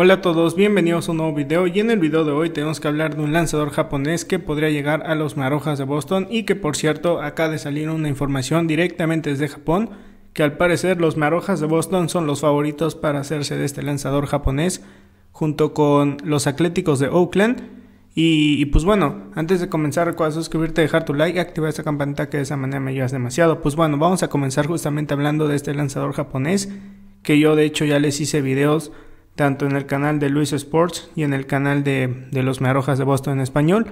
Hola a todos, bienvenidos a un nuevo video y en el video de hoy tenemos que hablar de un lanzador japonés que podría llegar a los Marojas de Boston y que por cierto acaba de salir una información directamente desde Japón que al parecer los Marojas de Boston son los favoritos para hacerse de este lanzador japonés junto con los Atléticos de Oakland y, pues bueno, antes de comenzar recuerda suscribirte, dejar tu like, activar esa campanita que de esa manera me ayudas demasiado. Pues bueno, vamos a comenzar justamente hablando de este lanzador japonés que yo de hecho ya les hice videos tanto en el canal de Luis Sports y en el canal de, los Marojas de Boston en español,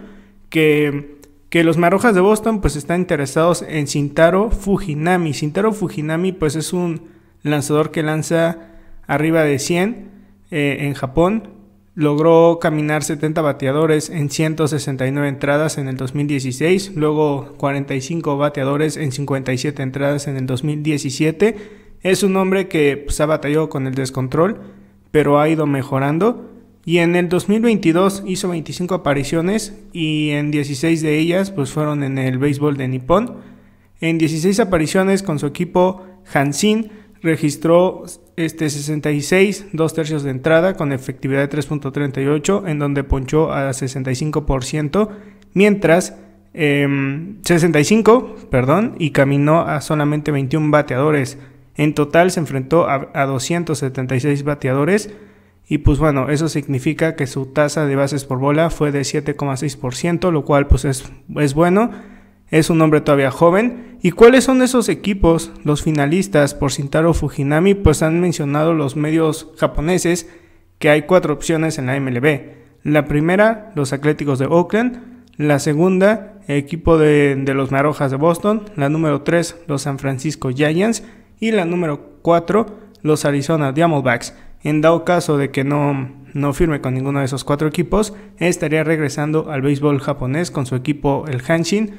que, que los Marojas de Boston pues están interesados en Sintaro Fujinami. Sintaro Fujinami pues es un lanzador que lanza arriba de 100 eh, en Japón. Logró caminar 70 bateadores en 169 entradas en el 2016, luego 45 bateadores en 57 entradas en el 2017. Es un hombre que pues, ha batallado con el descontrol pero ha ido mejorando. Y en el 2022 hizo 25 apariciones y en 16 de ellas pues fueron en el béisbol de Nippon. En 16 apariciones con su equipo Hansin registró este 66, dos tercios de entrada con efectividad de 3.38 en donde ponchó a 65%, mientras 65, em, perdón, y caminó a solamente 21 bateadores. En total se enfrentó a, 276 bateadores y pues bueno, eso significa que su tasa de bases por bola fue de 7,6%, lo cual pues es, es bueno. Es un hombre todavía joven. ¿Y cuáles son esos equipos? Los finalistas por Shintaro Fujinami, pues han mencionado los medios japoneses que hay cuatro opciones en la MLB. La primera, los Atléticos de Oakland. La segunda, el equipo de, de los Marojas de Boston. La número tres, los San Francisco Giants. Y la número 4, los Arizona Diamondbacks. En dado caso de que no, no firme con ninguno de esos cuatro equipos, estaría regresando al béisbol japonés con su equipo, el Hanshin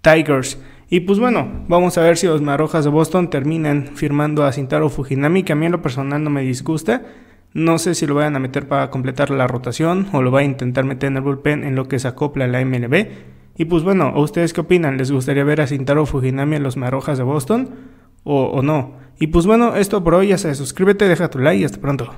Tigers. Y pues bueno, vamos a ver si los Marojas de Boston terminan firmando a Sintaro Fujinami, que a mí en lo personal no me disgusta. No sé si lo vayan a meter para completar la rotación o lo va a intentar meter en el bullpen en lo que se acopla la MLB. Y pues bueno, ¿a ustedes qué opinan? ¿Les gustaría ver a Sintaro Fujinami en los Marojas de Boston? O, no. Y pues bueno, esto por hoy ya se suscríbete, deja tu like y hasta pronto.